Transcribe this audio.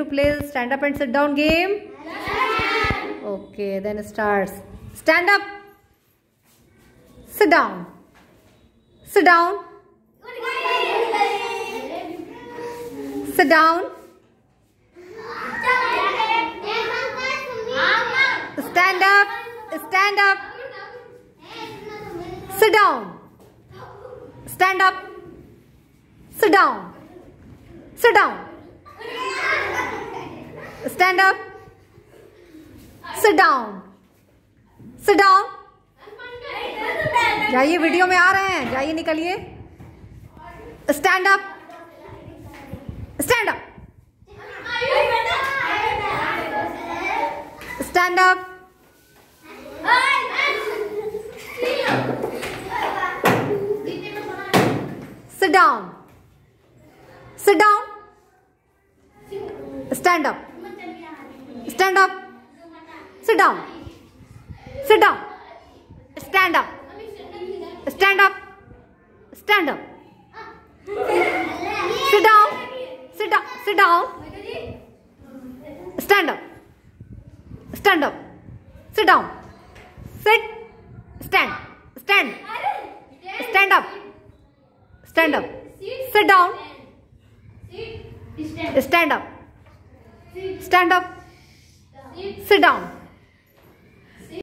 to play stand up and sit down game? Okay, then it starts. Stand up. Sit down. Sit down. Sit down. Stand up. Stand up. Sit down. Stand up. Sit down. Sit down. stand up. Sit down. Sit down. जाइए video में आ रहे हैं। जाइए, निकलिए। Stand up stand up stand up sit down sit down stand up stand up sit down sit down stand up stand up stand up sit down sit down sit down stand up stand up sit down sit stand stand stand up stand up sit down stand up stand up sit down